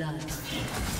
blood.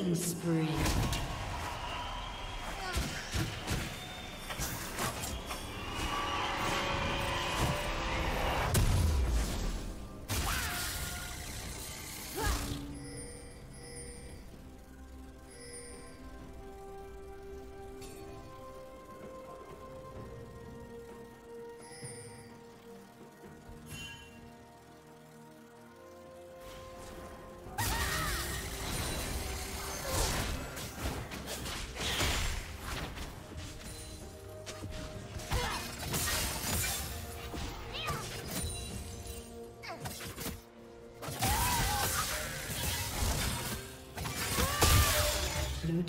Killing spree.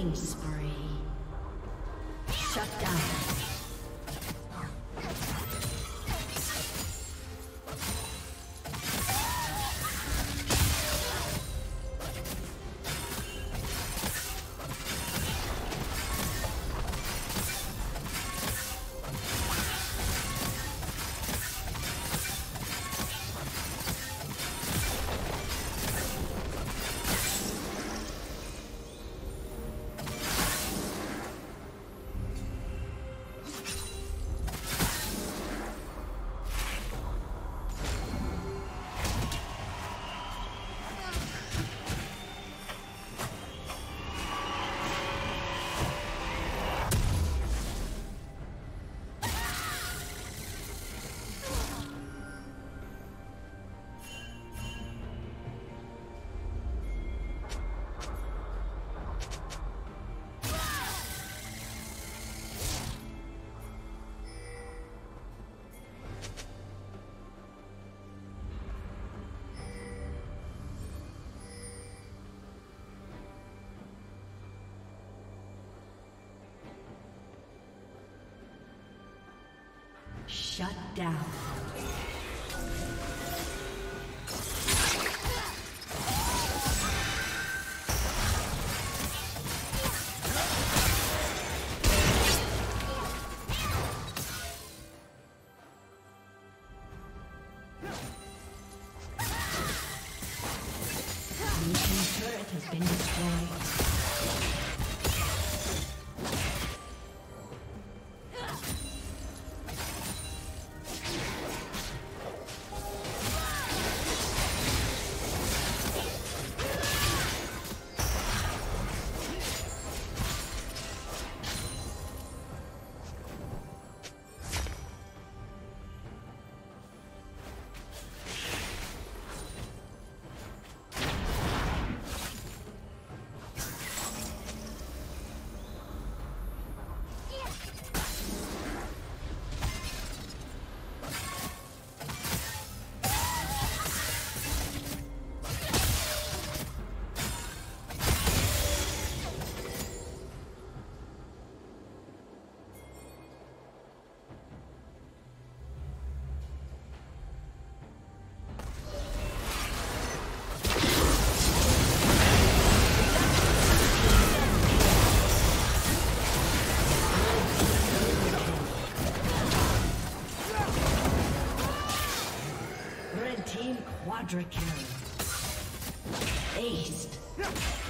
Killing spree. Shut down. Quadra kill. Aced.